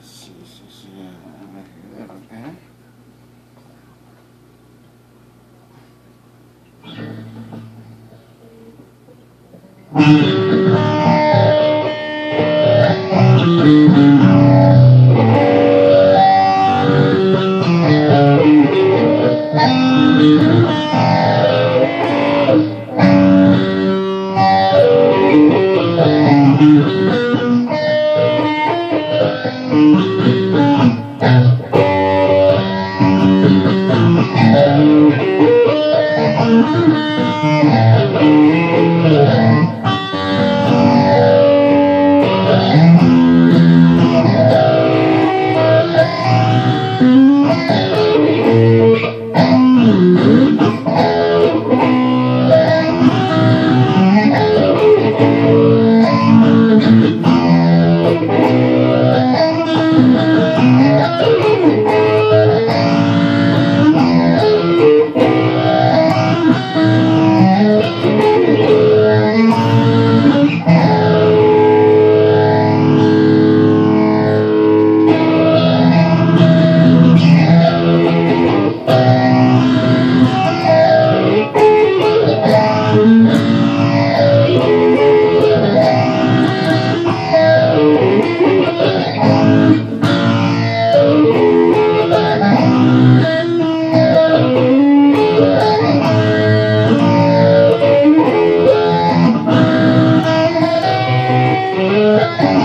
see, see, see. Thank you. Thank you.